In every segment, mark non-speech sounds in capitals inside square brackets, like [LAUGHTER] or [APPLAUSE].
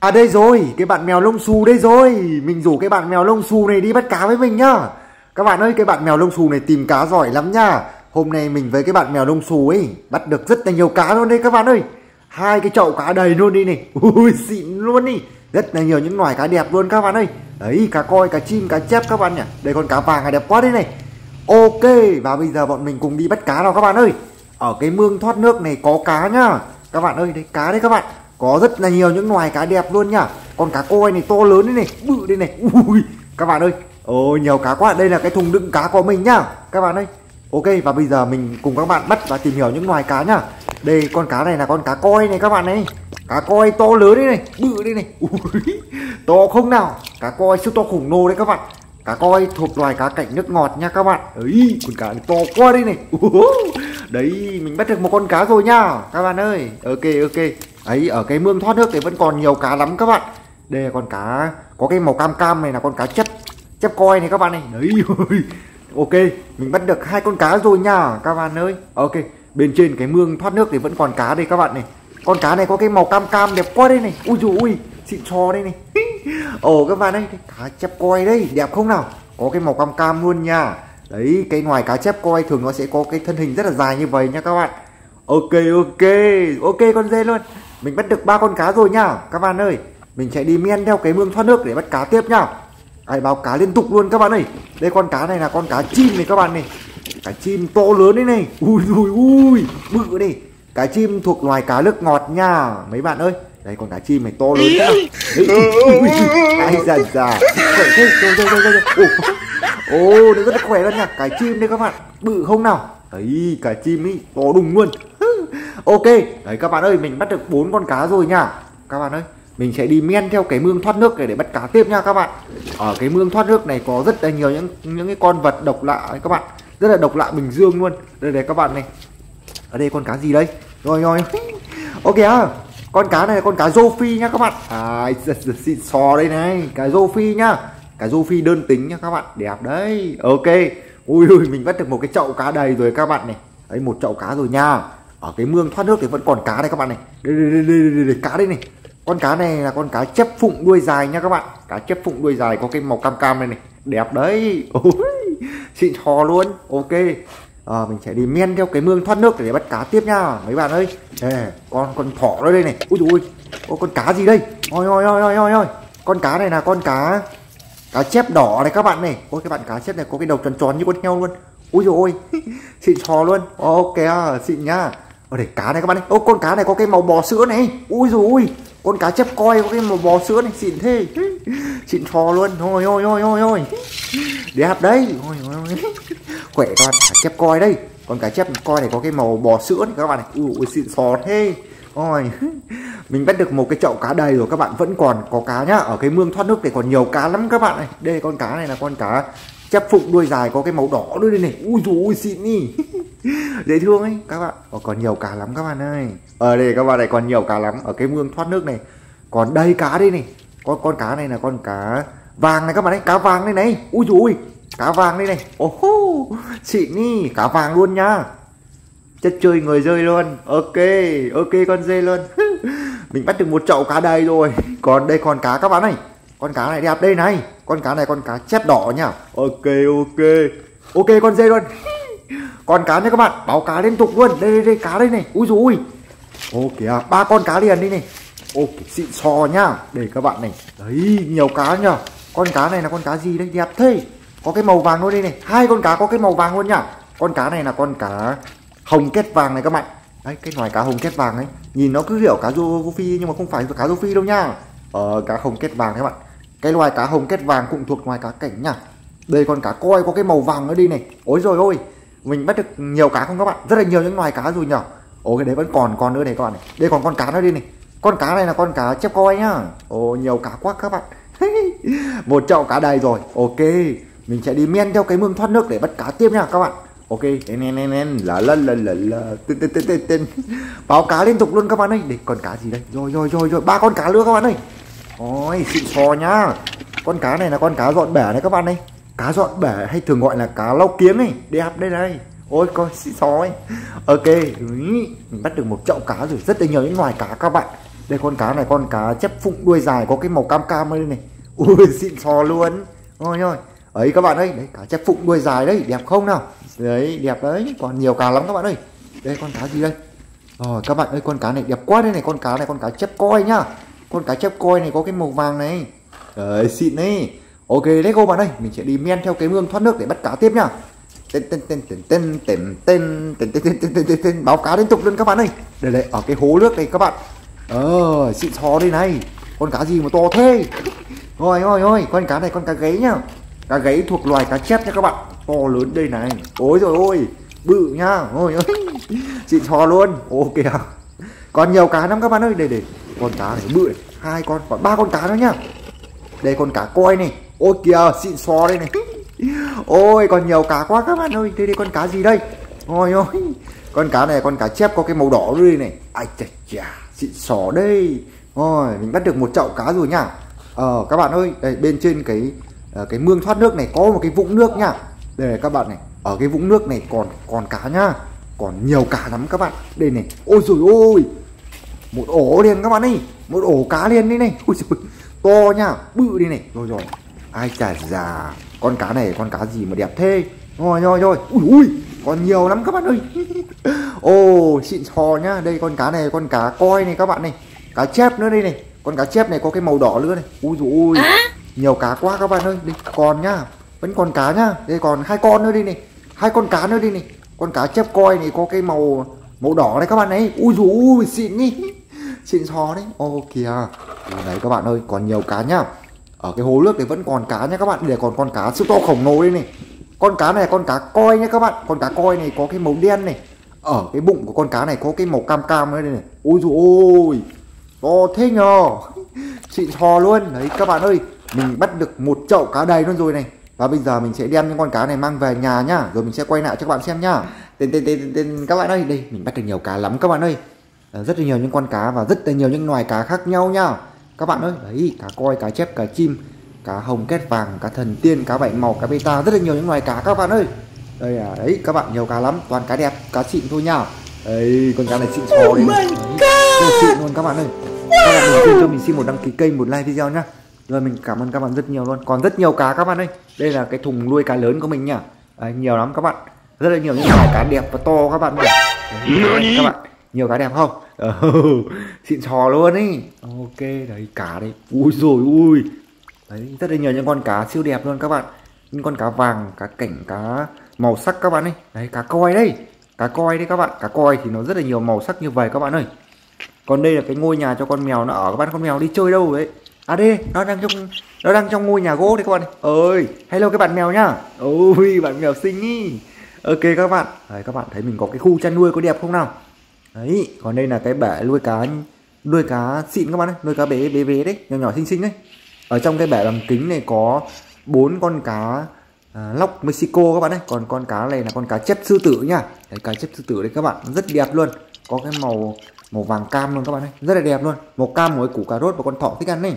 À đây rồi, cái bạn mèo lông xù đây rồi. Mình rủ cái bạn mèo lông xù này đi bắt cá với mình nhá. Các bạn ơi, cái bạn mèo lông xù này tìm cá giỏi lắm nha Hôm nay mình với cái bạn mèo lông xù ấy Bắt được rất là nhiều cá luôn đây các bạn ơi. Hai cái chậu cá đầy luôn đi này. [LAUGHS] Ui xịn luôn đi. Rất là nhiều những loài cá đẹp luôn các bạn ơi. Đấy, cá coi, cá chim, cá chép các bạn nhỉ. Đây con cá vàng là đẹp quá đây này. Ok, và bây giờ bọn mình cùng đi bắt cá nào các bạn ơi. Ở cái mương thoát nước này có cá nhá. Các bạn ơi, đấy cá đấy các bạn có rất là nhiều những loài cá đẹp luôn nhá. Con cá coi này to lớn đấy này, bự đây này. Ui, các bạn ơi. Ôi nhiều cá quá. Đây là cái thùng đựng cá của mình nhá. Các bạn ơi. Ok, và bây giờ mình cùng các bạn bắt và tìm hiểu những loài cá nhá. Đây, con cá này là con cá coi này các bạn này. Cá coi to lớn đấy này, bự đây này. [LAUGHS] Ui, to không nào. Cá coi siêu to khủng lồ đấy các bạn. Cá coi thuộc loài cá cảnh nước ngọt nha các bạn. Ấy, con cá này to quá đây này. [LAUGHS] Đấy, mình bắt được một con cá rồi nha. Các bạn ơi. Ok ok ấy, ở cái mương thoát nước thì vẫn còn nhiều cá lắm các bạn. Đây là con cá, có cái màu cam cam này là con cá chép chép coi này các bạn này. Đấy ok, mình bắt được hai con cá rồi nha, các bạn ơi. Ok, bên trên cái mương thoát nước thì vẫn còn cá đây các bạn này. Con cá này có cái màu cam cam đẹp quá đây này. Ui dù ui xịn cho đây này. [LAUGHS] Ồ, các bạn ơi cá chép coi đây, đẹp không nào? Có cái màu cam cam luôn nha. Đấy, cái ngoài cá chép coi thường nó sẽ có cái thân hình rất là dài như vậy nha các bạn. Ok ok ok con dê luôn mình bắt được ba con cá rồi nha các bạn ơi. Mình sẽ đi men theo cái mương thoát nước để bắt cá tiếp nhá. Ai báo cá liên tục luôn các bạn ơi. Đây, con cá này là con cá chim này các bạn này. Cá chim to lớn đấy này. Ui ui ui, bự đi cá chim thuộc loài cá nước ngọt nha, mấy bạn ơi. Đây, con cá chim này to lớn nhá. Ai già già. Khỏe thế. Rồi rồi rồi rồi. Ô nó rất là khỏe luôn nha. Cá chim đây các bạn. Bự không nào? Đấy cá chim ý to đùng luôn ok, đấy, các bạn ơi, mình bắt được bốn con cá rồi nha. Các bạn ơi, mình sẽ đi men theo cái mương thoát nước này để bắt cá tiếp nha các bạn. Ở cái mương thoát nước này có rất là nhiều những những cái con vật độc lạ đấy các bạn. Rất là độc lạ bình dương luôn. Đây này, các bạn này. Ở đây con cá gì đây? Rồi rồi. Ok à con cá này là con cá rô phi nha các bạn. À xịn sò đây này. Cá rô phi nhá. Cá rô phi đơn tính nha các bạn. Đẹp đấy. Ok. Ui ui, mình bắt được một cái chậu cá đầy rồi các bạn này. Đấy, một chậu cá rồi nha ở cái mương thoát nước thì vẫn còn cá đây các bạn này. Đây, đây, đây, đây, đây, đây, cá đây này. Con cá này là con cá chép phụng đuôi dài nha các bạn. Cá chép phụng đuôi dài có cái màu cam cam này này. Đẹp đấy. [LAUGHS] Ôi xịn thò luôn. Ok. À, mình sẽ đi men theo cái mương thoát nước để bắt cá tiếp nha mấy bạn ơi. Đây, con con thỏ nó đây này. Ui ui Ô, con cá gì đây? Ôi ôi ôi ôi ôi ôi. Con cá này là con cá cá chép đỏ này các bạn này. Ôi cái bạn cá chép này có cái đầu tròn tròn như con heo luôn. Ui rồi ôi [LAUGHS] xịn thò luôn. Ok xịn nha. Ờ, ở đây cá này các bạn ơi. Ô con cá này có cái màu bò sữa này. Ui rồi ui con cá chép coi có cái màu bò sữa này. Xịn thế. [LAUGHS] Xịn thò luôn. Thôi thôi thôi thôi ôi đẹp đấy. Ôi, ôi. [LAUGHS] khỏe con. Cá chép coi đây. Con cá chép coi này có cái màu bò sữa này các bạn này. Ui, ui xịn sò thế. Ôi [LAUGHS] mình bắt được một cái chậu cá đầy rồi. Các bạn vẫn còn có cá nhá. Ở cái mương thoát nước này còn nhiều cá lắm các bạn này. Đây con cá này là con cá chép phụng đuôi dài có cái màu đỏ đuôi này. Ui dù ui xịn đi. [LAUGHS] dễ thương ấy các bạn. Ở còn nhiều cá lắm các bạn ơi. Ở đây các bạn này còn nhiều cá lắm. Ở cái mương thoát nước này. Còn đây cá đây này. Con con cá này là con cá vàng này các bạn ấy. Cá vàng đây này. Ui dồi ui cá vàng đây này. Ô oh, xịn đi cá vàng luôn nhá chất chơi người rơi luôn. Ok ok con dê luôn. [LAUGHS] Mình bắt được một chậu cá đầy rồi. [LAUGHS] Còn đây còn cá các bạn này con cá này đẹp đây này. Con cá này con cá chép đỏ nhá ok ok. Ok con dê luôn con cá nha các bạn, báo cá liên tục luôn. Đây đây đây, cá đây này. Ui dồi ok ô, kìa, ba con cá liền đi này. Ô xịn sò nhá để các bạn này. Đấy, nhiều cá nhở con cá này là con cá gì đây? Đẹp thế. Có cái màu vàng luôn đây này. Hai con cá có cái màu vàng luôn nhá con cá này là con cá hồng kết vàng này các bạn. Đấy, cái loài cá hồng kết vàng ấy. Nhìn nó cứ hiểu cá rô phi nhưng mà không phải cá rô phi đâu nhá ờ cá hồng kết vàng các bạn. Cái loài cá hồng kết vàng cũng thuộc loài cá cảnh nhá đây, con cá coi có cái màu vàng ở đi này. Ôi rồi ôi mình bắt được nhiều cá không các bạn? Rất là nhiều những loài cá rồi nhỏ. Ồ, cái đấy vẫn còn còn nữa này các bạn này. Đây còn con cá nữa đi này. Con cá này là con cá chép coi nhá. Ồ, nhiều cá quá các bạn. [LAUGHS] Một chậu cá đầy rồi. Ok, mình sẽ đi men theo cái mương thoát nước để bắt cá tiếp nha các bạn. Ok nên nên nên là là là là là tên tên tên tên tên. [LAUGHS] Báo cá liên tục luôn các bạn ơi. Để con cá gì đây? Rồi rồi rồi rồi. Ba con cá nữa các bạn ơi. Ôi, xịn xò nhá. Con cá này là con cá dọn bể này các bạn ơi cá dọn bể hay thường gọi là cá lau kiếm này đẹp đây đây ôi, con xịn sói. Ok mình bắt được một chậu cá rồi. Rất là nhiều những loài cá các bạn. Đây, con cá này, con cá chép phụng đuôi dài, có cái màu cam cam đây này. Ui, [LAUGHS] xịn sò luôn. Ôi ôi. Ấy, các bạn ơi, đấy, cá chép phụng đuôi dài đấy, đẹp không nào? Đấy, đẹp đấy, còn nhiều cá lắm các bạn ơi. Đây, con cá gì đây? Rồi, các bạn ơi, con cá này đẹp quá đây này. Con cá này, con cá chép coi nhá. Con cá chép coi này có cái màu vàng này. Đấy, xịn đấy ok đấy go bạn ơi mình sẽ đi men theo cái mương thoát nước để bắt cá tiếp nhá tên tên tên tên tên tên tên tên tên tên tên tên tên tên báo cá liên tục luôn các bạn ơi đây đây ở cái hố nước này các bạn ờ xịn xò đây này con cá gì mà to thế Rồi rồi rồi, con cá này con cá gáy nhá cá gáy thuộc loài cá chép nha các bạn to lớn đây này ôi rồi ôi bự nhá ôi ôi xịn xò luôn ok à. còn nhiều cá lắm các bạn ơi đây để con cá này bự này. hai con còn ba con cá nữa nhá đây con cá coi này ôi kìa xịn xò đây này. Ôi còn nhiều cá quá các bạn ơi. Đây đây con cá gì đây? Ôi ôi. Con cá này con cá chép có cái màu đỏ đây này. Ai chà chà xịn xò đây. Ôi mình bắt được một chậu cá rồi nhá ờ các bạn ơi đây bên trên cái ờ, cái mương thoát nước này có một cái vũng nước nhá đây các bạn này. Ở cái vũng nước này còn còn cá nhá còn nhiều cá lắm các bạn. Đây này. Ôi rồi ôi một ổ liền các bạn ơi. Một ổ cá liền đây này. Ôi trời to nha, bự đi này. Rồi rồi ai chả già con cá này con cá gì mà đẹp thế? Rồi rồi rồi ui ui còn nhiều lắm các bạn ơi. [LAUGHS] Ô xịn sò nhá. Đây con cá này con cá coi này các bạn này. Cá chép nữa đây này. Con cá chép này có cái màu đỏ nữa này. Ui dồi ui nhiều cá quá các bạn ơi. Đây còn nhá. Vẫn còn cá nhá. Đây còn hai con nữa đây này. Hai con cá nữa đây này. Con cá chép coi này có cái màu màu đỏ này các bạn ấy ui dồi ui xịn đi [LAUGHS] xịn sò đấy. Ô kìa đấy các bạn ơi còn nhiều cá nhá ở cái hồ nước đấy vẫn còn cá nha các bạn. Để còn con cá siêu to khổng lồ đây này. Con cá này con cá coi nha các bạn. Con cá coi này có cái màu đen này. Ở cái bụng của con cá này có cái màu cam cam đây này. Ôi dù ôi, to thế nhờ. [LAUGHS] Xịn thò luôn. Đấy, các bạn ơi, mình bắt được một chậu cá đầy luôn rồi này. Và bây giờ mình sẽ đem những con cá này mang về nhà nhá. Rồi mình sẽ quay lại cho các bạn xem nhá. Tên tên tên tên các bạn ơi, đây, mình bắt được nhiều cá lắm các bạn ơi. Ờ, rất là nhiều những con cá và rất là nhiều những loài cá khác nhau nhá các bạn ơi đấy cá coi cá chép cá chim cá hồng kết vàng cá thần tiên cá bảy màu cá beta rất là nhiều những loài cá. Các bạn ơi đây à đấy các bạn nhiều cá lắm toàn cá đẹp cá xịn thôi nhá đấy con cá này xịn sò đấy, đấy. rất là xịn luôn các bạn ơi. Các bạn đừng quên cho mình xin một đăng ký kênh một like video nhá. Rồi mình cảm ơn các bạn rất nhiều luôn. Còn rất nhiều cá các bạn ơi. Đây là cái thùng nuôi cá lớn của mình nhá. Đấy, nhiều lắm các bạn. Rất là nhiều những loài cá đẹp và to các bạn đấy, các bạn nhiều cá đẹp không? Ừ, [LAUGHS] xịn sò luôn ý. Ok đấy. Cá đấy. Ui rồi ui. Đấy rất là nhiều những con cá siêu đẹp luôn các bạn. Những con cá vàng cá cảnh cá màu sắc các bạn ấy. Đấy cá coi đây cá coi đấy các bạn. Cá coi thì nó rất là nhiều màu sắc như vậy các bạn ơi. Còn đây là cái ngôi nhà cho con mèo nó ở. Các bạn con mèo đi chơi đâu đấy? À đây nó đang trong nó đang trong ngôi nhà gỗ đấy các bạn ơi. Hello cái bạn mèo nhá. Ôi bạn mèo xinh ý. Ok các bạn. Đấy, các bạn thấy mình có cái khu chăn nuôi có đẹp không nào đấy còn đây là cái bể nuôi cá nuôi cá xịn các bạn ơi nuôi cá bé bé bé đấy nhỏ nhỏ xinh xinh đấy. Ở trong cái bể bằng kính này có bốn con cá à, lóc Mexico các bạn ơi. Còn con cá này là con cá chép sư tử nhá đấy cá chép sư tử đấy các bạn rất đẹp luôn. Có cái màu màu vàng cam luôn các bạn ơi rất là đẹp luôn. Màu cam với củ cà rốt và con thỏ thích ăn này.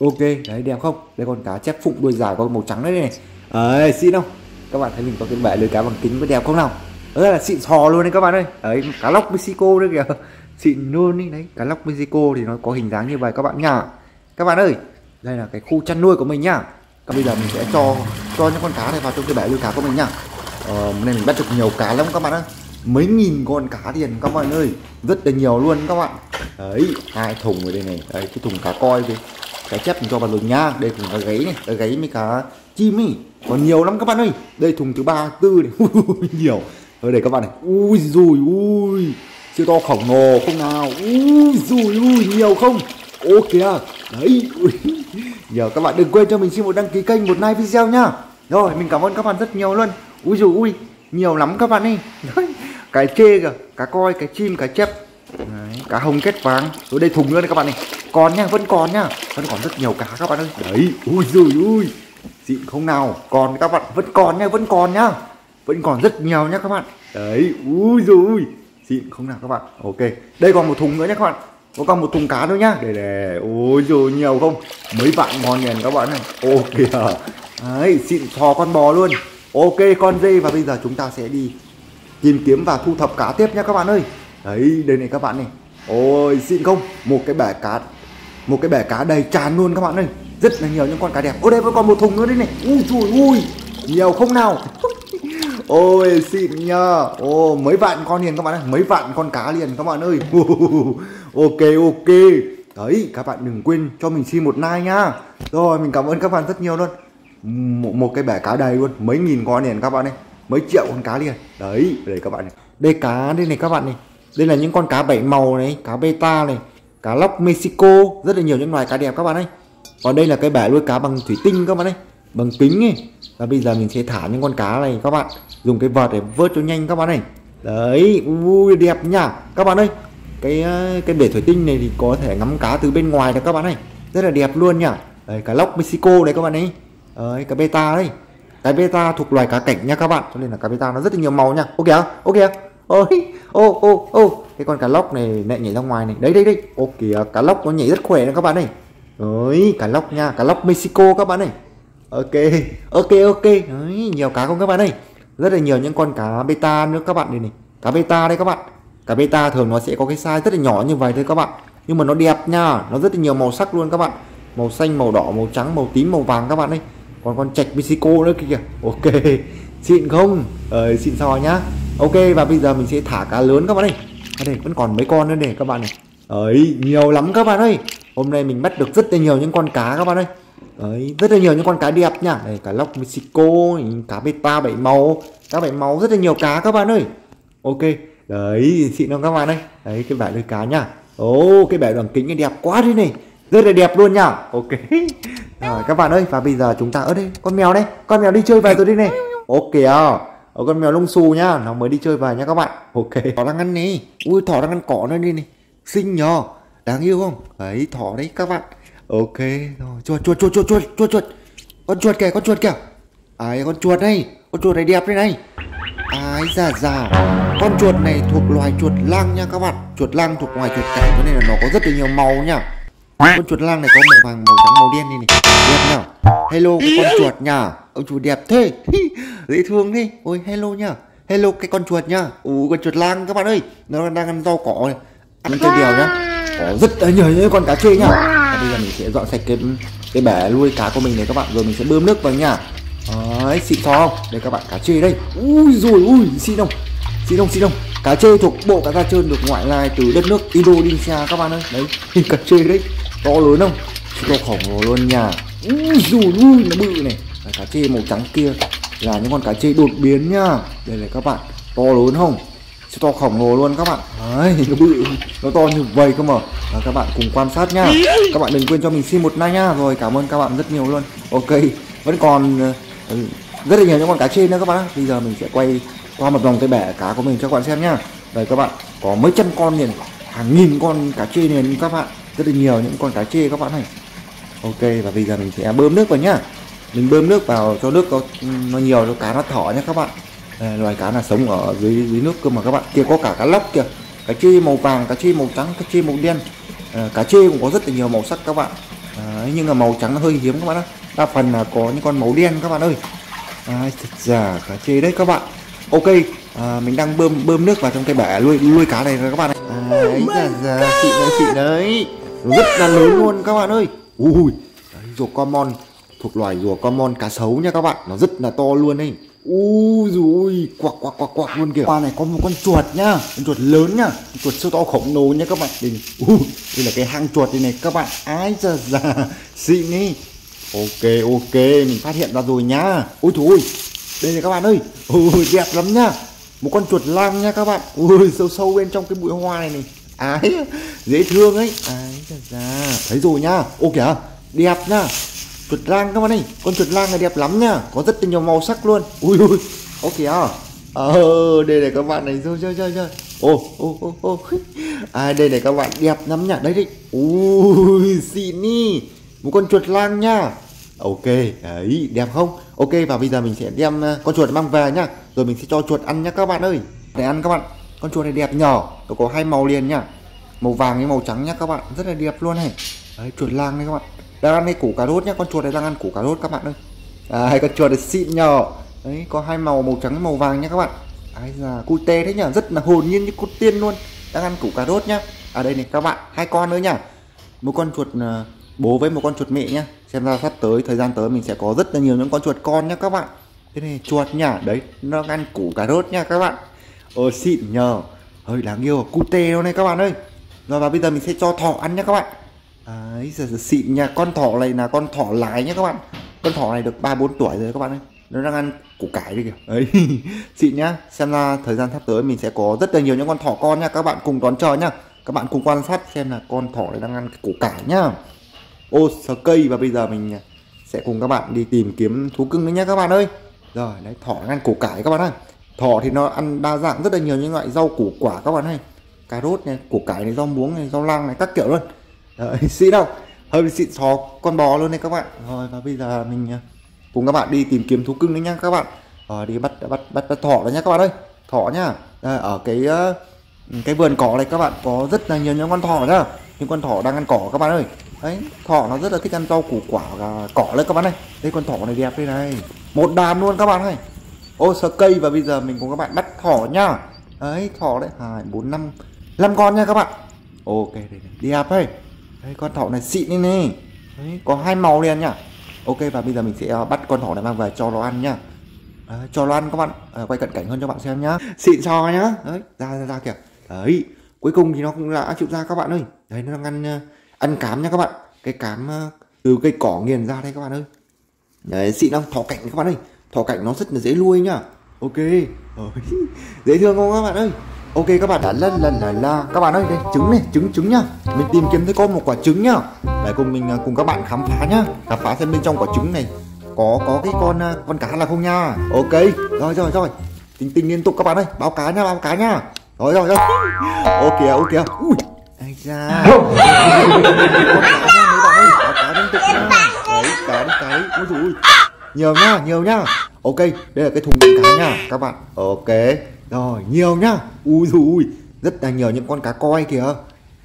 Ok đấy đẹp không? Đây con cá chép phụng đuôi dài có màu trắng đấy này. Ấy xịn không? Các bạn thấy mình có cái bể lưới cá bằng kính có đẹp không nào? Rất là xịn sò luôn đấy các bạn ơi. Đấy cá lóc Mexico đấy kìa. Xịn luôn đi đấy cá lóc Mexico thì nó có hình dáng như vậy các bạn nhá. Các bạn ơi đây là cái khu chăn nuôi của mình nhá. Còn bây giờ mình sẽ cho cho những con cá này vào trong cái bể nuôi cá của mình nhá. Ờ, nên mình bắt được nhiều cá lắm các bạn ơi mấy nghìn con cá tiền các bạn ơi. Rất là nhiều luôn các bạn. Đấy hai thùng ở đây này. Đấy cái thùng cá coi đi cá chép mình cho vào rồi nha đây thùng cá gáy này. Cá gáy mấy cá chim ấy còn nhiều lắm các bạn ơi. Đây thùng thứ ba tư này. [LAUGHS] Nhiều. Ờ, ở đây các bạn này. Ui dùi ui. Siêu to khổng lồ không nào. Ui dùi ui nhiều không? Ô kìa à. đấy ui. [LAUGHS] giờ các bạn đừng quên cho mình xin một đăng ký kênh một like video nhá. Rồi mình cảm ơn các bạn rất nhiều luôn. Ui dùi ui. Nhiều lắm các bạn đi cái chê kìa cá coi cái chim cái chép. Đấy, cá hồng kết vàng. Rồi đây thùng nữa này các bạn này. Còn nha vẫn còn nha. Vẫn còn rất nhiều cá các bạn ơi. Đấy ui dùi ui. Xịn không nào. Còn các bạn vẫn còn nha vẫn còn nha vẫn còn rất nhiều nhé các bạn. Đấy, ui rồi xịn không nào các bạn. Ok, đây còn một thùng nữa nhé các bạn. Có còn một thùng cá nữa nhá. Để để. Ôi rồi nhiều không? Mấy vạn ngon nhèn các bạn này. Ok. Đấy, xịn thò con bò luôn. Ok, con dê. Và bây giờ chúng ta sẽ đi tìm kiếm và thu thập cá tiếp nhá các bạn ơi. Đấy, đây này các bạn này. Ôi, xịn không? Một cái bể cá, một cái bể cá đầy tràn luôn các bạn ơi. Rất là nhiều những con cá đẹp. Ô, đây vẫn còn một thùng nữa đấy này. Ui rồi ui nhiều không nào? Ôi xịn nhá ô mấy vạn con liền các bạn ơi mấy vạn con cá liền các bạn ơi. [LAUGHS] Ok ok. Đấy các bạn đừng quên cho mình xin một like nhá. Rồi mình cảm ơn các bạn rất nhiều luôn. Một, một cái bể cá đầy luôn. Mấy nghìn con liền các bạn ơi. Mấy triệu con cá liền. Đấy đây các bạn này. Đây cá đây này các bạn này. Đây là những con cá bảy màu này cá beta này cá lóc mexico. Rất là nhiều những loài cá đẹp các bạn ơi. Còn đây là cái bể nuôi cá bằng thủy tinh các bạn ơi. Bằng kính ấy và bây giờ mình sẽ thả những con cá này, các bạn. Dùng cái vợt để vớt cho nhanh, các bạn này đấy ui đẹp nhá các bạn ơi, cái ờ, cái bể thủy tinh này thì có thể ngắm cá từ bên ngoài được, các bạn này rất là đẹp luôn nhá đấy, cá lóc mexico đấy các bạn ấy. Đấy, cá beta đấy. Cái beta thuộc loài cá cảnh nha các bạn. Cho nên là cá beta nó rất là nhiều màu nha ok à ok à ôi, ô ô ô. Cái con cá lóc này lại nhảy ra ngoài này. Đấy đấy đấy. Ô kìa cá lóc nó nhảy rất khỏe đấy, các bạn này đấy, cá lóc nha, cá lóc mexico, các bạn này ok ok ok. Đấy, nhiều cá không các bạn ơi. Rất là nhiều những con cá beta nữa các bạn đây này. Cá beta đây các bạn. Cá beta thường nó sẽ có cái size rất là nhỏ như vậy thôi các bạn. Nhưng mà nó đẹp nha, nó rất là nhiều màu sắc luôn các bạn. Màu xanh, màu đỏ, màu trắng, màu tím, màu vàng các bạn ơi. Còn con trạch mexico nữa kìa. Ok, [LAUGHS] xịn không? Ờ xịn sò nhá. Ok, và bây giờ mình sẽ thả cá lớn các bạn ơi. Ở đây vẫn còn mấy con nữa này các bạn này. Ấy, nhiều lắm các bạn ơi. Hôm nay mình bắt được rất là nhiều những con cá các bạn ơi. Đấy, rất là nhiều những con cá đẹp nha. Đây, cá lóc Mexico, cá beta bảy màu. Cá bảy màu rất là nhiều cá các bạn ơi. Ok, đấy, xịn không các bạn ơi? Đấy, cái bãi nuôi cá nha. Ồ, cái bãi bằng kính này đẹp quá thế này. Rất là đẹp luôn nha. Ok. [LAUGHS] Rồi các bạn ơi, và bây giờ chúng ta ở đây Con mèo đây, con mèo đi chơi về rồi đây này. Ok à. Ở con mèo lông xù nhá, nó mới đi chơi về nha các bạn. Ok, thỏ đang ăn nè Ui, thỏ đang ăn cỏ nữa đi này. Xinh nhờ, đáng yêu không? Đấy, thỏ đấy các bạn ok rồi. Chuột chuột chuột chuột chuột chuột chuột. Con chuột kìa con chuột kìa. Ai con chuột này con chuột này đẹp đây này. Ai già già. Con chuột này thuộc loài chuột lang nha các bạn. Chuột lang thuộc loài chuột cảnh cho nên là nó có rất là nhiều màu nha. Con chuột lang này có màu vàng màu trắng màu đen này, này. Đẹp nhở hello cái con chuột nha. Ông chuột đẹp thế. [LAUGHS] Dễ thương đi ôi hello nha. Hello cái con chuột nha. Ủ con chuột lang các bạn ơi. Nó đang ăn rau cỏ này. Ăn cho điều nhá. Có rất là nhiều những con cá chê nhá và bây giờ mình sẽ dọn sạch cái cái bể nuôi cá của mình này các bạn. Rồi mình sẽ bơm nước vào nhá đấy xịn xò không? Đây các bạn cá chê đây. Ui rồi ui xịn không? Xịn không xịn không? Cá chê thuộc bộ cá da trơn được ngoại lai từ đất nước Indonesia các bạn ơi. Đấy [LAUGHS] cá chê đấy. To lớn không? To khổng lồ luôn nha. Ui rồi ui nó bự này. Đấy, cá chê màu trắng kia là những con cá chê đột biến nhá đây này các bạn to lớn không? Siêu to khổng lồ luôn các bạn. Đấy nó bự nó to như vầy cơ mà. À, các bạn cùng quan sát nhá. Các bạn đừng quên cho mình xin một like nhá. Rồi cảm ơn các bạn rất nhiều luôn. Ok vẫn còn uh, rất là nhiều những con cá trên nữa các bạn bây giờ mình sẽ quay qua một vòng cái bể cá của mình cho các bạn xem nhá. Đây các bạn có mấy trăm con liền hàng nghìn con cá chê liền các bạn. Rất là nhiều những con cá chê các bạn này. Ok và bây giờ mình sẽ bơm nước vào nhá. Mình bơm nước vào cho nước có ừ, nó nhiều cho cá nó thỏ nhá các bạn đây, loài cá là sống ở dưới dưới nước cơ mà các bạn. Kia có cả cá lóc kìa. Cá chê màu vàng cá chê màu trắng cá chê màu đen. À, cá chê cũng có rất là nhiều màu sắc các bạn. À, nhưng mà màu trắng hơi hiếm các bạn ạ. Đa phần là có những con màu đen các bạn ơi. À, thật giả cá chê đấy các bạn. Ok à, mình đang bơm bơm nước vào trong cái bể nuôi nuôi cá này rồi các bạn ơi à, ấy là già xịn đấy xịn đấy. Rất là lớn luôn các bạn ơi. Ui đấy, rùa common. Thuộc loài rùa common cá sấu nha các bạn. Nó rất là to luôn đấy ui rồi quạc quạc quạc quạc luôn kìa. Qua này có một con chuột nhá con chuột lớn nhá. Con chuột siêu to khổng lồ nha các bạn. Đây, uh, đây là cái hang chuột đây này các bạn. Ái ra già xịn đi. Ok ok mình phát hiện ra rồi nhá. Ôi thôi đây này các bạn ơi. Ui đẹp lắm nhá. Một con chuột lang nha các bạn. Ui sâu sâu bên trong cái bụi hoa này này. Ái dễ thương ấy. Ái ra ra. thấy rồi nhá. Ok kìa đẹp nhá chuột lang các bạn ơi, con chuột lang này đẹp lắm nha có rất nhiều màu sắc luôn. Ui ui ô kìa à? ờ đây này các bạn này chơi chơi chơi chơi ô ô ô ô. [LAUGHS] À đây này các bạn đẹp lắm nhỉ đấy đấy. Ui xịn đi một con chuột lang nha ok, đấy, đẹp không? Ok, và bây giờ mình sẽ đem à, con chuột mang về nhá. Rồi mình sẽ cho chuột ăn nhá các bạn ơi. Để ăn các bạn, con chuột này đẹp nhỏ, nó có hai màu liền nhá. Màu vàng với màu trắng nhá các bạn, rất là đẹp luôn này. Đấy, chuột lang đấy các bạn đang ăn cái củ cà rốt nhá con chuột này đang ăn củ cà rốt các bạn ơi. À, con chuột này xịn nhỏ đấy có hai màu màu trắng màu vàng nhá các bạn. Ai già cute thế nhở rất là hồn nhiên như cốt tiên luôn. Đang ăn củ cà rốt nhá. À đây này các bạn hai con nữa nhá. Một con chuột à, bố với một con chuột mẹ nhá. Xem ra sắp tới thời gian tới mình sẽ có rất là nhiều những con chuột con nhá các bạn. Thế này chuột nhá đấy nó ăn củ cà rốt nhá các bạn. Ờ xịn nhờ. Hơi đáng yêu cute luôn này các bạn ơi. Rồi và bây giờ mình sẽ cho thỏ ăn nhá các bạn đấy giờ, giờ xịn nha. Con thỏ này là con thỏ lái nhá các bạn. Con thỏ này được ba bốn tuổi rồi các bạn ơi. Nó đang ăn củ cải đây kìa. Ấy [LAUGHS] xịn nhá. Xem ra thời gian sắp tới mình sẽ có rất là nhiều những con thỏ con nha. Các bạn cùng đón chờ nhá. Các bạn cùng quan sát xem là con thỏ này đang ăn củ cải nhá. Ô sờ cây. Và bây giờ mình sẽ cùng các bạn đi tìm kiếm thú cưng nữa nhá các bạn ơi. Rồi đấy thỏ ăn củ cải các bạn ơi. Thỏ thì nó ăn đa dạng rất là nhiều những loại rau củ quả các bạn ơi. Cà rốt này củ cải này rau muống này rau lang này các kiểu luôn đấy, [LAUGHS] xịn đâu hơi xịn xó con bò luôn đấy các bạn. Rồi và bây giờ mình à, cùng các bạn đi tìm kiếm thú cưng đấy nhá các bạn. Rồi đi bắt bắt bắt, bắt thỏ đấy nhá các bạn ơi. Thỏ nhá. Đây, ở cái à, cái vườn cỏ này các bạn có rất là nhiều những con thỏ nhá. Những con thỏ đang ăn cỏ các bạn ơi. Đấy thỏ nó rất là thích ăn rau củ quả và cỏ đấy các bạn ơi. Đây con thỏ này đẹp đây này. Một đàn luôn các bạn ơi. Ô sờ cây và bây giờ mình cùng các bạn bắt thỏ nhá. Đấy thỏ đấy. Hai bốn năm năm con nha các bạn. Ok đây, đây đẹp ấy đây con thỏ này xịn đi nè. Đấy có hai màu liền nhá. Ok và bây giờ mình sẽ bắt con thỏ này mang về cho nó ăn nhá. Đấy, cho nó ăn các bạn. À, quay cận cảnh hơn cho bạn xem nhá. Xịn sò nhá. Đấy ra ra ra kìa. Đấy cuối cùng thì nó cũng đã chịu ra các bạn ơi. Đấy nó đang ăn ăn cám nha các bạn. Cái cám từ cây cỏ nghiền ra đây các bạn ơi. Đấy xịn không? Thỏ cảnh các bạn ơi. Thỏ cảnh nó rất là dễ nuôi nhá. Ok. [LAUGHS] Dễ thương không các bạn ơi ok, các bạn đã lần lần là la. Các bạn ơi, đây, trứng này, trứng trứng nhá. Mình tìm kiếm thấy con một quả trứng nhá. Để cùng mình à, cùng các bạn khám phá nhá. Khám phá xem bên trong quả trứng này có có cái con à, con cá là không nha ok, rồi rồi rồi. Tinh tinh liên tục các bạn ơi. Báo cá nha báo cá nha rồi rồi rồi. Ok ok. Ui. Ai da. Cá nha mấy bạn ơi. Báo cá liên tục nha đấy cá đấy cá đấy ui dồi nhiều nhá nhiều nhá. Ok, đây là cái thùng đựng cá nha các bạn. Ok rồi nhiều nhá. Ui dồi rất là nhiều những con cá coi kìa.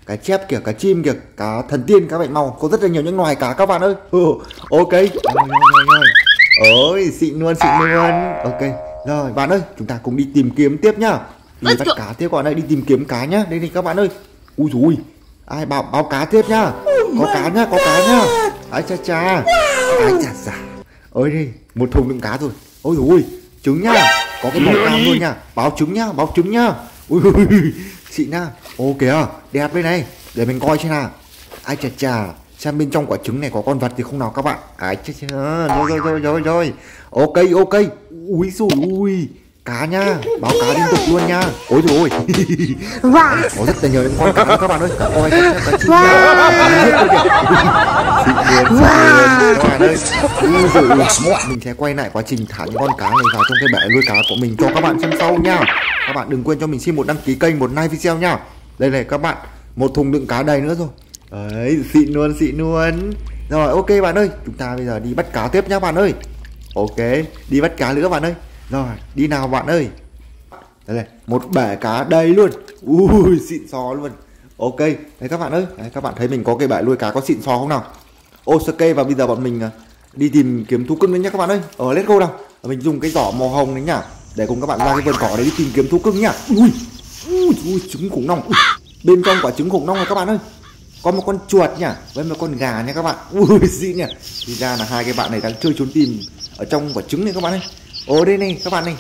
Cá chép kìa cá chim kìa cá thần tiên cá bệnh màu. Có rất là nhiều những loài cá các bạn ơi. Ừ, ok. Ôi xịn luôn xịn luôn. Ok rồi bạn ơi chúng ta cùng đi tìm kiếm tiếp nhá. Đi bắt cá tiếp còn đây đi tìm kiếm cá nhá. Đây đi các bạn ơi. Ui dồi ai báo báo cá tiếp nhá. Có cá nhá có cá nhá. ai cha cha. Ai chà chà. Ôi đi một thùng đựng cá rồi. Ôi ui trứng nhá có cái màu cam luôn nha. Báo trứng nhá báo trứng nhá ui xịn nhá ô kìa đẹp đây này. Để mình coi xem nào. Ai chà chà xem bên trong quả trứng này có con vật gì không nào các bạn? Ai chà chà rồi rồi rồi rồi rồi ok ok. Ui rồi ui cá nha báo cá liên tục luôn nha. Ôi trời ơi có rất là nhiều những con cá các bạn ơi. Coi cá, chim các bạn ơi. Mình sẽ quay lại quá trình thả những con cá này vào trong cái bể nuôi cá của mình cho các bạn xem sau nha. Các bạn đừng quên cho mình xin một đăng ký kênh một like video nha. Đây này các bạn một thùng đựng cá đầy nữa rồi. Đấy xịn luôn xịn luôn. Rồi ok bạn ơi. Chúng ta bây giờ đi bắt cá tiếp nhá bạn ơi. Ok đi bắt cá nữa bạn ơi rồi đi nào bạn ơi. Đây này một bể cá đầy luôn. Ui xịn xò luôn. Ok đấy các bạn ơi đấy, các bạn thấy mình có cái bể nuôi cá có xịn xò không nào? Ok và bây giờ bọn mình à, đi tìm kiếm thú cưng đấy nhá các bạn ơi. Ở let's go nào. Mình dùng cái giỏ màu hồng đấy nhá để cùng các bạn ra cái vườn cỏ đấy đi tìm kiếm thú cưng nhá. Ui ui, ui trứng khủng long ui, bên trong quả trứng khủng long này các bạn ơi. Có một con chuột nhá với một con gà nha các bạn. Ui xịn nhỉ. Thì ra là hai cái bạn này đang chơi trốn tìm ở trong quả trứng này các bạn ơi ồ đây này các bạn này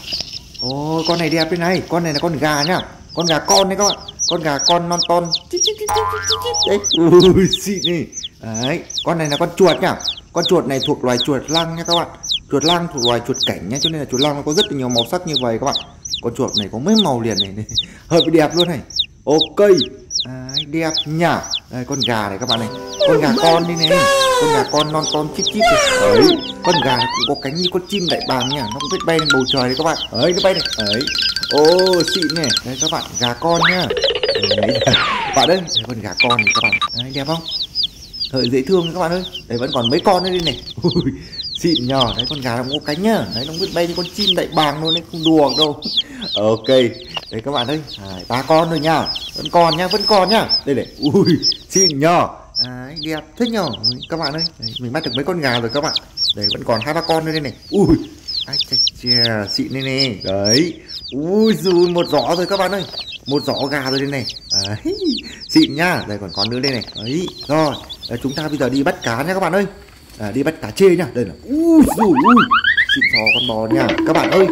ồ con này đẹp đây này. Con này là con gà nhá. Con gà con đấy các bạn. Con gà con non ton. Đấy. Ui xịn này đấy con này là con chuột nhá. Con chuột này thuộc loài chuột lang nha các bạn. Chuột lang thuộc loài chuột cảnh nhá cho nên là chuột lang nó có rất là nhiều màu sắc như vậy các bạn. Con chuột này có mấy màu liền này, này. [LAUGHS] hợp đẹp luôn này. Ok đấy, đẹp nhá đây con gà này các bạn này. Con gà con đi này. con gà con non ton chip chip này. đấy con gà cũng có cánh như con chim đại bàng nha nó cũng biết bay lên bầu trời đấy các bạn. Ấy nó bay này. Ấy ô xịn này. Đây các bạn gà con nhá. Đấy [LAUGHS] bạn đấy con gà con này các bạn. Đấy, đẹp không? Hơi dễ thương các bạn ơi. Đấy vẫn còn mấy con nữa đi này. [LAUGHS] Ui, xịn nhỏ đấy con gà nó có cánh nhá. Đấy nó biết bay như con chim đại bàng luôn đấy không đùa đâu. [LAUGHS] Ok đấy các bạn ơi. Ba con rồi nha vẫn còn nhá vẫn còn nhá. Đây này. Ui xịn nhỏ à, đẹp thích nhở các bạn ơi. Đấy, mình bắt được mấy con gà rồi các bạn. Đấy vẫn còn hai ba con nữa đây này. Ui. Ai chà chà xịn này nè. Đấy. Ui dùi một giỏ rồi các bạn ơi. Một giỏ gà rồi đây này. Đấy xịn nhá. Đây còn con nữa đây này. Đấy rồi. Đấy, chúng ta bây giờ đi bắt cá nha các bạn ơi à, đi bắt cá chê nhá. Đây là ui dùi ui xịn sò con bò nha. Các bạn ơi.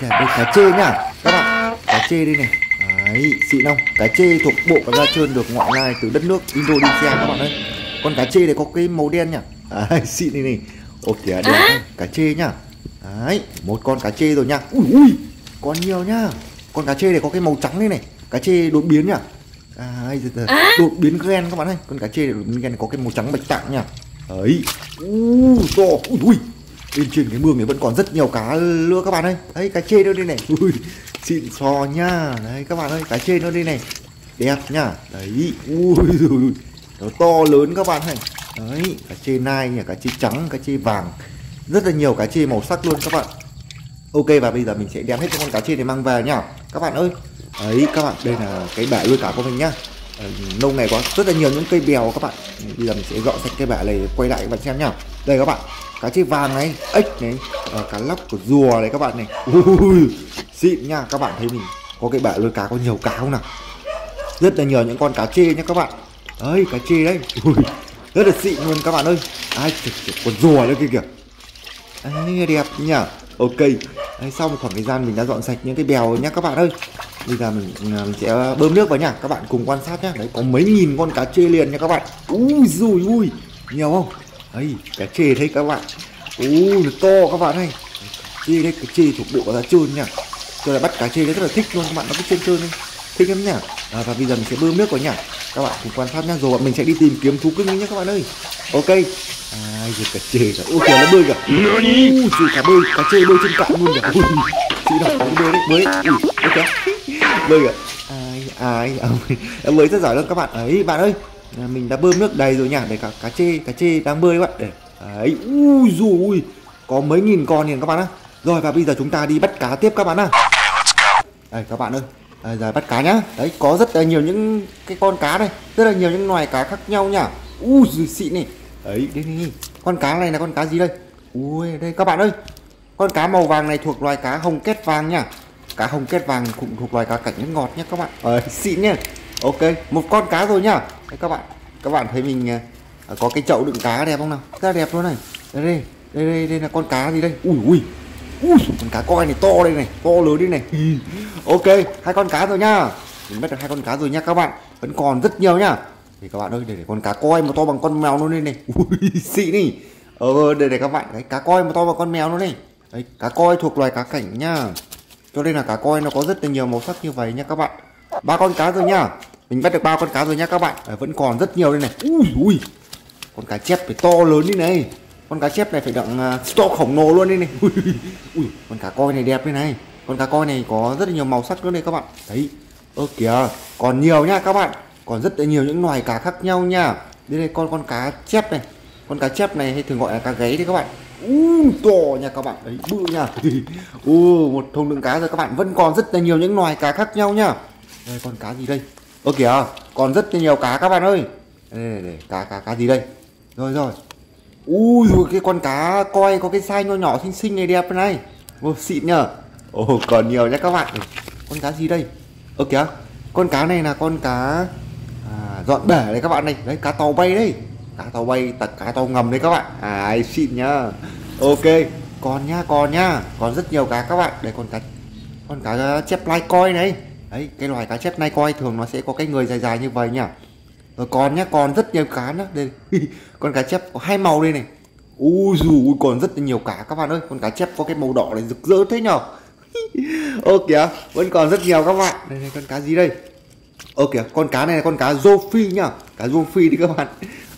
Chà đây cá chê nhá. Các bạn cá chê đây này. Đấy xịn không? Cá chê thuộc bộ cá da trơn được ngoại lai từ đất nước Indonesia các bạn ơi. Con cá chê này có cái màu đen nhá. À, [LAUGHS] xịn này. Này ok đẹp à? cá chê nhá. Đấy một con cá chê rồi nhá ui ui còn nhiều nhá. Con cá chê này có cái màu trắng đây này. Cá chê đột biến nhá. À, đột biến gen các bạn ơi. Con cá chê đột biến gen này có cái màu trắng bạch tạng nhá đấy. U to. Ui ui. Bên trên cái mương này vẫn còn rất nhiều cá nữa các bạn ơi. Đấy cá chê nó đây này. Ui xịn sò nha. Đấy các bạn ơi cá chê nó đây này. Đẹp nha, đấy. Ui ui nó to lớn các bạn ơi đấy cá chê nai nhỉ cá chê trắng cá chê vàng. Rất là nhiều cá chê màu sắc luôn các bạn. Ok và bây giờ mình sẽ đem hết các con cá chê này mang về nhá các bạn ơi. Đấy các bạn đây là cái bể nuôi cá của mình nhá. Ờ, lâu ngày quá, rất là nhiều những cây bèo các bạn. Bây giờ mình sẽ dọn sạch cây bả này quay lại các bạn xem nhá. Đây các bạn cá chép vàng này ếch này à, cá lóc của rùa này các bạn này. Ui xịn nha các bạn thấy mình có cái bả nuôi cá có nhiều cá không nào? Rất là nhiều những con cá chê nhá các bạn. Đấy cá chê đấy. Ui rất là xịn luôn các bạn ơi. Ai còn rùa nữa kia kìa. Đấy, đẹp nhỉ ok. Đấy, sau một khoảng thời gian mình đã dọn sạch những cái bèo nhá các bạn ơi. Bây giờ mình à, mình sẽ bơm nước vào nhá. Các bạn cùng quan sát nhá. Đấy có mấy nghìn con cá chê liền nha các bạn. Ui rùi ui nhiều không? Ấy cá chê thấy các bạn. Ui nó to các bạn ơi. Chê đấy cái chê thuộc bộ là trơn nha. Tôi là bắt cá chê đấy rất là thích luôn các bạn nó cứ trơn trơn đấy thích lắm nhá à, và bây giờ mình sẽ bơm nước vào nhá các bạn cùng quan sát nhá rồi bọn mình sẽ đi tìm kiếm thú cưng nhá các bạn ơi. Ok. Ai giật cả chê cả. Ôi kìa nó bơi kìa. Ui trời cả bơi cá chê bơi trên cạn luôn kìa. Ui chị đọc bơi đấy bơi ui ok. Bơi kìa. Ai ai em mới rất giỏi luôn các bạn. Ấy bạn ơi à, mình đã bơm nước đầy rồi nhá để cả cá chê cá chê đang bơi các bạn. Để ấy ui dù ui có mấy nghìn con liền các bạn á rồi và bây giờ chúng ta đi bắt cá tiếp các bạn ạ. Đây các bạn ơi à, giờ bắt cá nhá. Đấy có rất là nhiều những cái con cá đây. Rất là nhiều những loài cá khác nhau nhá ui xịn này. Ấy đây đi con cá này là con cá gì đây? Ui đây các bạn ơi. Con cá màu vàng này thuộc loài cá hồng kết vàng nhá cá hồng kết vàng cũng thuộc loài cá cảnh nước ngọt nhé các bạn. Ờ, xịn nhá ok một con cá rồi nhá đấy, các bạn các bạn thấy mình à, có cái chậu đựng cá đẹp không nào? Rất là đẹp luôn này. Đây đây đây đây, đây là con cá gì đây? Ui ui ui con cá coi này to đây này to lớn đây này. Ừ. Ok hai con cá rồi nhá mình bắt được hai con cá rồi nhá các bạn. Vẫn còn rất nhiều nhá thì các bạn ơi để, để con cá coi mà to bằng con mèo luôn đây này. [LAUGHS] Ui xịn đi. Ờ để để các bạn cái cá coi mà to bằng con mèo luôn này đấy cá coi thuộc loài cá cảnh nhá cho nên là cá coi nó có rất là nhiều màu sắc như vậy nha các bạn. Ba con cá rồi nhá mình bắt được ba con cá rồi nhá các bạn. À, vẫn còn rất nhiều đây này. Ui ui. Con cá chép phải to lớn đi này con cá chép này phải đặng uh, to khổng lồ luôn đi này. [LAUGHS] Ui, ui con cá coi này đẹp đây này. Con cá coi này có rất là nhiều màu sắc nữa đây các bạn. Đấy ơ kìa. Còn nhiều nhá các bạn. Còn rất là nhiều những loài cá khác nhau nha. Đây đây con con cá chép này. Con cá chép này hay thường gọi là cá gáy đấy các bạn. U to nha các bạn. Đấy bự nha. [LAUGHS] U một thùng đựng cá rồi các bạn. Vẫn còn rất là nhiều những loài cá khác nhau nhá đây con cá gì đây? Ơ kìa. Còn rất là nhiều cá các bạn ơi. Đây, đây, đây, cá cá cá gì đây? Rồi rồi ui rồi cái con cá coi có cái size nhỏ nhỏ xinh xinh này đẹp này. Ô xịn nhờ. Ồ còn nhiều nhá các bạn. Con cá gì đây? Ơ kìa. Con cá này là con cá à, dọn bể đấy các bạn này. Đấy cá tàu bay đấy. Cá tàu bay tật cá tàu ngầm đấy các bạn. À ai xịn nhá ok còn nhá còn nhá. Còn rất nhiều cá các bạn. Đây con cá con cá chép lai coi này. Đấy cái loài cá chép lai coi thường nó sẽ có cái người dài dài như vậy nhỉ rồi còn nhá còn rất nhiều cá nữa đây [LAUGHS] con cá chép có hai màu đây này. Ui dù còn rất là nhiều cá. Các bạn ơi con cá chép có cái màu đỏ này rực rỡ thế nhở? [LAUGHS] Ô kìa vẫn còn rất nhiều các bạn. Đây, đây con cá gì đây? Ô kìa con cá này là con cá rô phi nhá cá rô phi đi các bạn.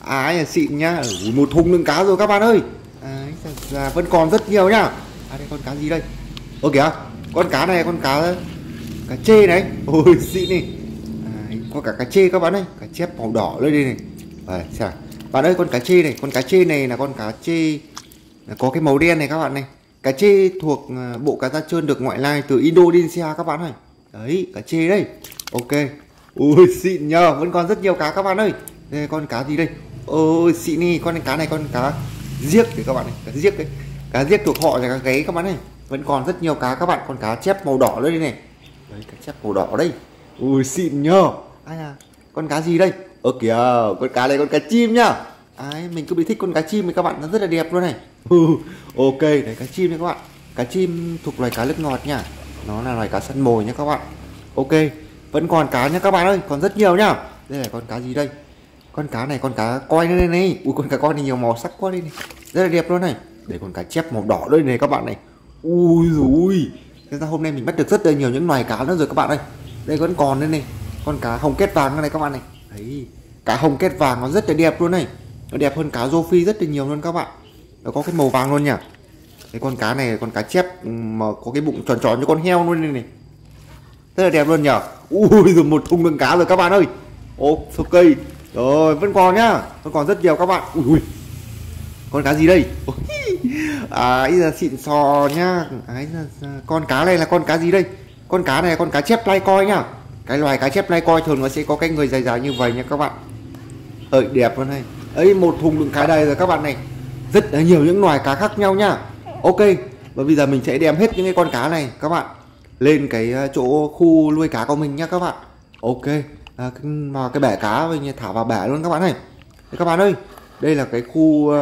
Ái à, xịn nhá. Ui, một thùng đựng cá rồi các bạn ơi. À, à, vẫn còn rất nhiều nhá. À đây con cá gì đây? Ô kìa con cá này con cá cá chê này. Ôi xịn này có cả cá chê các bạn ơi. Cá chép màu đỏ lên đây này. À, xem bạn ơi con cá chê này. Con cá chê này là con cá chê có cái màu đen này các bạn này. Cá chê thuộc à, bộ cá da trơn được ngoại lai từ Indonesia các bạn ơi. Đấy cá chê đây. Ok. Ui xịn nhờ. Vẫn còn rất nhiều cá các bạn ơi. Đây con cá gì đây? Ôi xịn đi. Con cá này con cá giếc để các bạn này. Cá giếc đấy. Cá giếc thuộc họ là cá gáy các bạn ơi. Vẫn còn rất nhiều cá các bạn. Con cá chép màu đỏ lên đây này. Đấy cá chép màu đỏ đây. Ui xịn nhờ ai à? Con cá gì đây? Ơ kìa con cá này con cá chim nhá. Ai mình cứ bị thích con cá chim này các bạn nó rất là đẹp luôn này. Ok đấy cá chim này các bạn. Cá chim thuộc loài cá nước ngọt nha. Nó là loài cá săn mồi nha các bạn. Ok vẫn còn cá nha các bạn ơi còn rất nhiều nhá. Đây là con cá gì đây? Con cá này con cá coi đây này. Ui con cá coi này nhiều màu sắc quá đây này. Rất là đẹp luôn này. Để con cá chép màu đỏ đây này các bạn này. Ui rồi thế ra hôm nay mình bắt được rất là nhiều những loài cá nữa rồi các bạn ơi. Đây vẫn còn đây này con cá hồng kết vàng này các bạn này. Đấy cá hồng kết vàng nó rất là đẹp luôn này. Nó đẹp hơn cá rô phi rất là nhiều luôn các bạn. Nó có cái màu vàng luôn nhỉ. Cái con cá này con cá chép ừ, mà có cái bụng tròn tròn như con heo luôn này, này. Rất là đẹp luôn nhỉ. Ui rồi một thùng đường cá rồi các bạn ơi. Ok rồi vẫn còn nhá. Vẫn còn rất nhiều các bạn. Ui, ui. con cá gì đây? À ý là xịn sò nhá. Ấy là à, con cá này là con cá gì đây? Con cá này là con cá chép lai coi nhá cái loài cá chép lai coi thường nó sẽ có cái người dài dài như vậy nha các bạn. Ơi đẹp luôn này. Ấy một thùng đựng cá đầy rồi các bạn này. Rất là nhiều những loài cá khác nhau nhá ok và bây giờ mình sẽ đem hết những cái con cá này các bạn lên cái ờ, chỗ khu nuôi cá của mình nhá các bạn. Ok à, vào cái bể cá mình thả vào bể luôn các bạn này. Các bạn ơi đây là cái khu uh,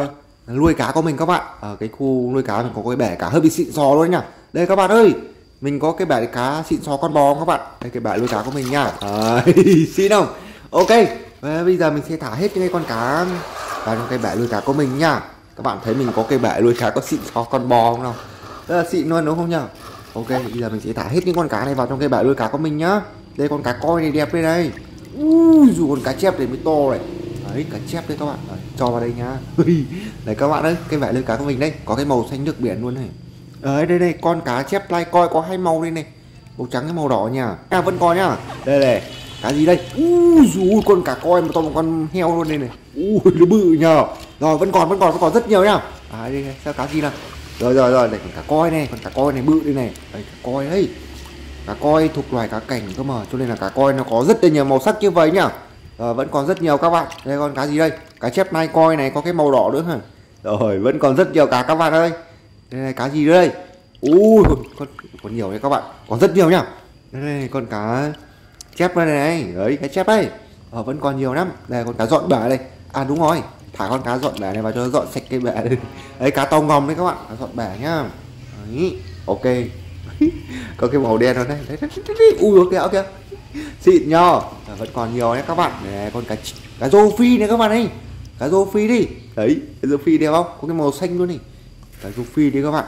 nuôi cá của mình các bạn. Ở cái khu nuôi cá mình có cái bể cá hơi bị xịn sò luôn nhá đây các bạn ơi mình có cái bể cá xịn xó con bò các bạn? Đây cái bể nuôi cá của mình nha. À, [LAUGHS] xịn không? Ok và bây giờ mình sẽ thả hết những cái con cá vào trong cái bể nuôi cá của mình nha. Các bạn thấy mình có cái bể nuôi cá có xịn xó con bò không nào? Rất là xịn luôn đúng không nhá ok bây giờ mình sẽ thả hết những con cá này vào trong cái bể nuôi cá của mình nhá. Đây con cá coi này đẹp đây này. Ui dù con cá chép này mới to này. Đấy cá chép đấy các bạn. Đấy, cho vào đây nhá. [LAUGHS] Đấy các bạn ơi cái vải lưới cá của mình đây có cái màu xanh nước biển luôn này đấy đây đây con cá chép lai coi có hai màu đây này. Màu trắng với màu đỏ nha à vẫn còn nhá. Đây này cá gì đây? Ui dù con cá coi mà to một con heo luôn đây này. Ui nó bự nhờ. Rồi vẫn còn vẫn còn vẫn còn rất nhiều nhá. À đây, đây sao cá gì nào? Rồi rồi rồi này còn cá coi này còn cá coi này bự đây này. Đây cá coi đấy cá coi thuộc loài cá cảnh cơ mà cho nên là cá coi nó có rất là nhiều màu sắc như vậy nhá. Rồi vẫn còn rất nhiều các bạn. Đây con cá gì đây? Cá chép nai coi này có cái màu đỏ nữa hả? Rồi vẫn còn rất nhiều cá các bạn ơi đây này cá gì đây? Ui con còn nhiều đấy các bạn. Còn rất nhiều nhá. Đây này con cá chép đây này. Đấy cái chép đây ờ, vẫn còn nhiều lắm. Đây con cá dọn bể đây. À đúng rồi. Thả con cá dọn bể này vào cho nó dọn sạch cái bể đây. [LAUGHS] Đấy cá tàu ngòm đấy các bạn. Cá dọn bể nhá. Đấy ok. [LAUGHS] Có cái màu đen rồi đây. Đấy, đấy, đấy, đấy. ui ok ok. Xịn nhờ à, vẫn còn nhiều đấy các bạn. Này con cá cá rô phi này các bạn ơi. Cá rô phi đi. Đấy cá rô phi đẹp không? Có cái màu xanh luôn này cá rô phi đi các bạn.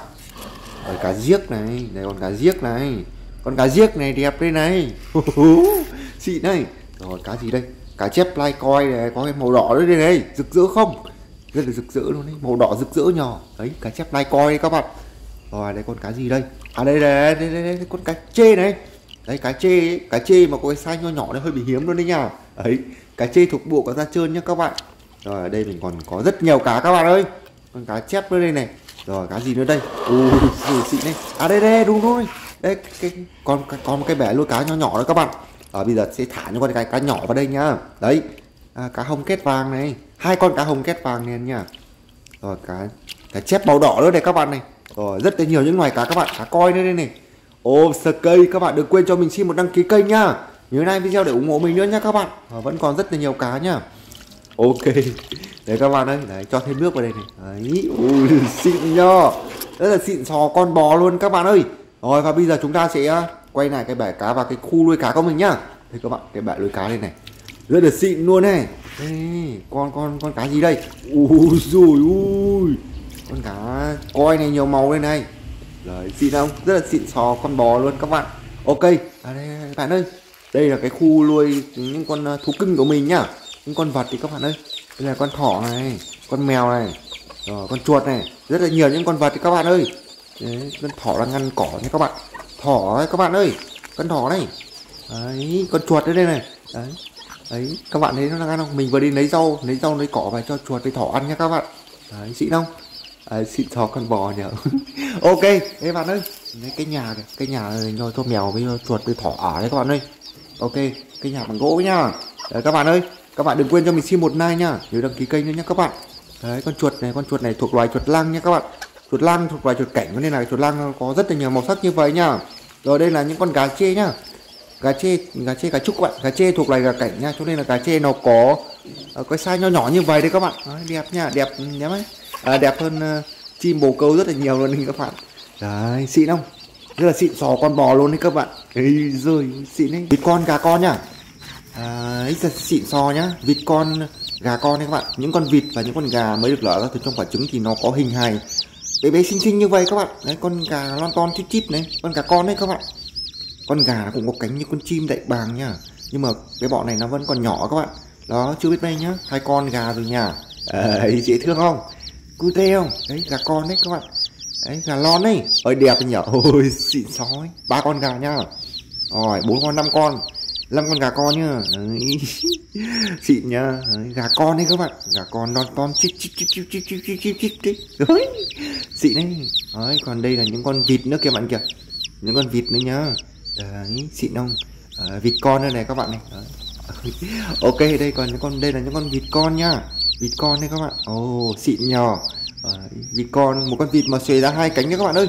Còn cá giếc này đây con cá giếc này. Con cá giếc này đẹp đây này. [LAUGHS] Xịn này rồi cá gì đây? Cá chép lai coi này có cái màu đỏ đấy đây này. Rực rỡ không? Rất là rực rỡ luôn đấy. Màu đỏ rực rỡ nhỏ. Đấy cá chép lai coi đấy các bạn. Rồi đây con cá gì đây? À đây đây đây, đây, đây, đây con cá chê này. Đấy cá chê cá chê mà có cái size nho nhỏ nó hơi bị hiếm luôn đấy nha. Ấy cá chê thuộc bộ cá da trơn nhá các bạn. Rồi ở đây mình còn có rất nhiều cá các bạn ơi. Con cá chép nữa đây này rồi cá gì nữa đây? Ui xịn đấy à đây đây đúng rồi đây cái con con cái bẻ nuôi cá nhỏ nhỏ đó các bạn. Ở bây giờ sẽ thả những con cái cá nhỏ vào đây nhá. Đấy. À, cá hồng kết vàng này. Hai con cá hồng kết vàng này nha. Rồi cá cá chép màu đỏ nữa đây các bạn này. Rồi rất là nhiều những loài cá các bạn cá coi nữa đây này. Ô cây các bạn đừng quên cho mình xin một đăng ký kênh nhá. Nhớ like video để ủng hộ mình nữa nhá các bạn. À, vẫn còn rất là nhiều cá nhá ok. Đấy các bạn ơi. Đấy cho thêm nước vào đây này. Đấy. Ui xịn nhờ. Rất là xịn sò con bò luôn các bạn ơi. Rồi và bây giờ chúng ta sẽ à, quay lại cái bể cá và cái khu nuôi cá của mình nhá. Đây các bạn cái bể nuôi cá đây này. Rất là xịn luôn này. Đây, con con con cá gì đây? Ui rồi ui con cá coi này nhiều màu đây này. Đấy, xịn không? Rất là xịn sò con bò luôn các bạn. Ok, à đây, các bạn ơi. Đây là cái khu nuôi những con à, thú cưng của mình nhá. Những con vật thì các bạn ơi Đây là con thỏ này, con mèo này Rồi, con chuột này Rất là nhiều những con vật thì các bạn ơi. Đấy, con thỏ đang ngăn cỏ nha các bạn. Thỏ ấy các bạn ơi Con thỏ này. Đấy, con chuột ở đây này. Đấy, đấy các bạn thấy nó đang ăn không? Mình vừa đi lấy rau, lấy rau lấy cỏ về cho chuột với thỏ ăn nha các bạn. Đấy, xịn không? à, xịn thỏ con bò nhở [LAUGHS] ok các bạn ơi. Đấy, cái nhà này cái nhà này cho, cho mèo với chuột với thỏ ở đấy các bạn ơi. Ok cái nhà bằng gỗ nhá. Đấy các bạn ơi các bạn đừng quên cho mình xin một like nhá nhớ đăng ký kênh nữa nhé các bạn. Đấy con chuột này con chuột này thuộc loài chuột lang nha các bạn. Chuột lang thuộc loài chuột cảnh cho nên là chuột lang có rất là nhiều màu sắc như vậy nhá rồi đây là những con gà chê nhá gà chê gà chê gà trúc các bạn gà chê thuộc loài gà cảnh nha cho nên là gà chê nó có ờ, cái size nho nhỏ như vậy đấy các bạn. Đấy, đẹp nha đẹp ừ, nhắm ấy. À, đẹp hơn uh, chim bồ câu rất là nhiều luôn đấy các bạn. Đấy xịn không? Rất là xịn sò con bò luôn đấy các bạn. Ấy rồi xịn đấy. Thịt con gà con nhá à, ấy là xịn so nhá. Vịt con gà con đấy các bạn. Những con vịt và những con gà mới được lở ra từ trong quả trứng thì nó có hình hài. Bé bé xinh xinh như vậy các bạn. Đấy con gà lon ton chít chít này con gà con đấy các bạn. Con gà nó cũng có cánh như con chim đại bàng nhá. Nhưng mà cái bọn này nó vẫn còn nhỏ các bạn. Đó chưa biết bay nhá. Hai con gà rồi nhá ấy ờ, [LAUGHS] dễ thương không? Cute không? Đấy gà con đấy các bạn. Đấy gà lon đấy. Ơi đẹp nhở [LAUGHS] ôi xịn sói. Ba con gà nhá rồi bốn con năm con năm con gà con nhá. Đấy. [LAUGHS] xịn nhá. Đấy. gà con đấy các bạn. Gà con non con chít chít chít chít chít chít chít chít chít. Chít đấy. Xịn đấy. Đấy còn đây là những con vịt nữa kìa bạn kìa. Những con vịt nữa nhá. Đấy xịn không? À, vịt con đây này các bạn này. Đấy. [LAUGHS] ok đây còn những con đây là những con vịt con nhá. Vịt con đây các bạn. Ồ oh, xịn nhỏ à, ờ, vịt con một con vịt mà xòe ra hai cánh nhá các bạn ơi.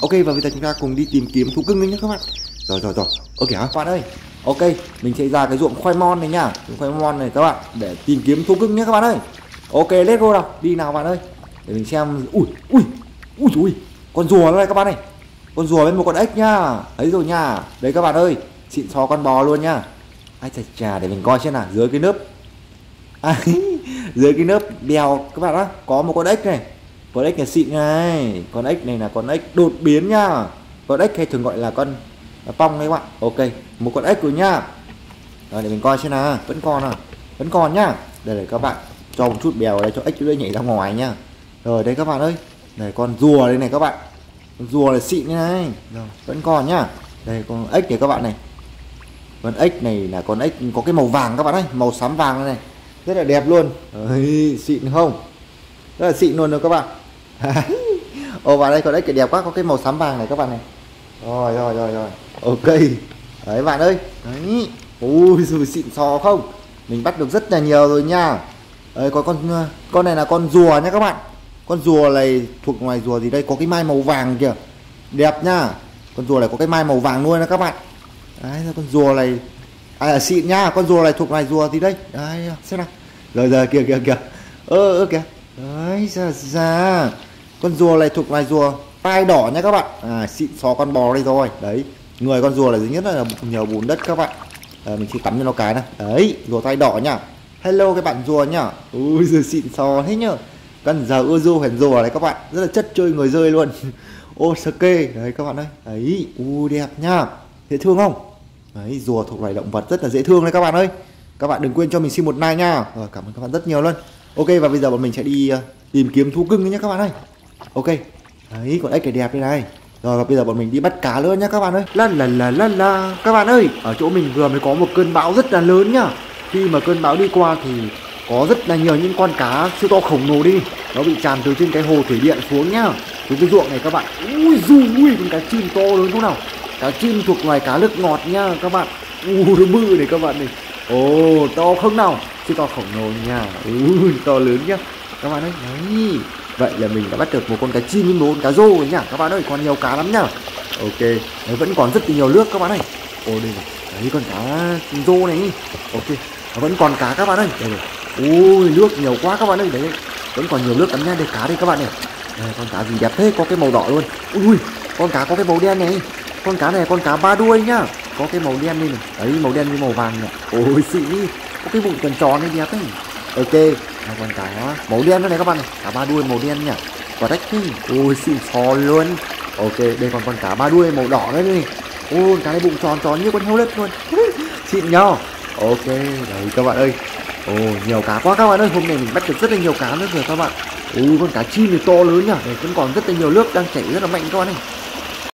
Ok và bây giờ chúng ta cùng đi tìm kiếm thú cưng nhé các bạn rồi rồi rồi. Ok hả? Các bạn ơi ok mình sẽ ra cái ruộng khoai mon này nha ruộng khoai mon này các bạn để tìm kiếm thú cưng nhé các bạn ơi. Ok let's go nào. Đi nào bạn ơi. Để mình xem. Ui ui ui ui con rùa đây các bạn này con rùa với một con ếch nhá. Ấy rồi nha. Đấy các bạn ơi xịn xò con bò luôn nhá. Ai chà chà để mình coi xem nào. Dưới cái nớp à, [LAUGHS] dưới cái nớp bèo các bạn á có một con ếch này. Con ếch này xịn này. Con ếch này là con ếch đột biến nhá. Con ếch hay thường gọi là con pong đấy các bạn. Ok một con ếch rồi nhá rồi để mình coi xem nào. Vẫn còn à? Vẫn còn nhá. Đây để các bạn cho một chút bèo ở đây cho ếch nó nhảy ra ngoài nhá. Rồi đây các bạn ơi. Này con rùa đây này các bạn. Con rùa là xịn như này. Rồi vẫn còn nhá. Đây con ếch này các bạn này. Con ếch này là con ếch có cái màu vàng các bạn ơi. Màu xám vàng này, rất là đẹp luôn. Đấy, xịn không? Rất là xịn luôn rồi các bạn. [LAUGHS] Ồ vào đây con ếch đẹp quá. Có cái màu xám vàng này các bạn này. Rồi rồi rồi rồi ok. Đấy bạn ơi. Đấy. Ui rồi xịn sò không? Mình bắt được rất là nhiều rồi nha. Đấy có con ờ, con này là con rùa nha các bạn. Con rùa này thuộc ngoài rùa gì đây? Có cái mai màu vàng kìa. Đẹp nha, con rùa này có cái mai màu vàng luôn đó các bạn. Đấy con rùa này. À xịn nha. Con rùa này thuộc loài rùa gì đây? Đấy ờ, xem nào. Rồi rồi kìa kìa kìa. Ơ ơ kìa. Đấy ra ra. Con rùa này thuộc loài rùa tai đỏ nha các bạn. À xịn xò con bò đây rồi. Đấy người con rùa là thứ nhất là nhiều bùn đất các bạn. À, mình chỉ tắm cho nó cái này đấy rùa tay đỏ nhá. Hello các bạn rùa nhá. Ui giờ xịn xò thế nhá. Cần giờ ưa du hẳn rùa đấy các bạn. Rất là chất chơi người rơi luôn. [LAUGHS] Ô đấy các bạn ơi. Đấy u đẹp nhá. Dễ thương không? Đấy rùa thuộc loài động vật rất là dễ thương đấy các bạn ơi. Các bạn đừng quên cho mình xin một like nha rồi ờ, cảm ơn các bạn rất nhiều luôn. Ok và bây giờ bọn mình sẽ đi uh, tìm kiếm thú cưng nhé các bạn ơi. Ok. Đấy con ếch này đẹp đây này rồi và bây giờ bọn mình đi bắt cá nữa nhá các bạn ơi. La la la la la. Các bạn ơi, ở chỗ mình vừa mới có một cơn bão rất là lớn nhá. Khi mà cơn bão đi qua thì có rất là nhiều những con cá siêu to khổng lồ đi. Nó bị tràn từ trên cái hồ thủy điện xuống nhá. Từ cái ruộng này các bạn, ui du ui con cá chim to lớn không nào. Cá chim thuộc loài cá nước ngọt nha các bạn. Ui, nó bự này các bạn này. Ồ, to không nào? Siêu to khổng lồ nha. Ui, to lớn nhá. Các bạn ơi, đấy vậy là mình đã bắt được một con cá chim với một con cá rô rồi nhá các bạn ơi còn nhiều cá lắm nhá ok đấy vẫn còn rất nhiều nước các bạn ơi. Ôi đây này đấy con cá rô này ok vẫn còn cá các bạn ơi. Đây rồi. Ui nước nhiều quá các bạn ơi. Đấy vẫn còn nhiều nước lắm nha. Đây cá đây các bạn này. Đây, con cá gì đẹp thế? Có cái màu đỏ luôn. Ui con cá có cái màu đen này. Con cá này con cá ba đuôi nhá. Có cái màu đen đây này. Đấy màu đen với màu vàng này. Ôi xịn. Đi có cái bụng tròn tròn này đẹp ấy ok đây, con cá màu đen nữa này các bạn này. Cá ba đuôi màu đen nhỉ? Và đách kinh. Ôi xịn xò luôn. Ok đây còn con cá ba đuôi màu đỏ đấy này. Ôi cá này bụng tròn tròn như con heo đất luôn. [LAUGHS] Xịn nhau. Ok đấy các bạn ơi. Ồ nhiều cá quá các bạn ơi. Hôm nay mình bắt được rất là nhiều cá nữa rồi các bạn. Ui con cá chim thì to lớn nhỉ? Đây vẫn còn rất là nhiều nước đang chảy rất là mạnh các bạn này.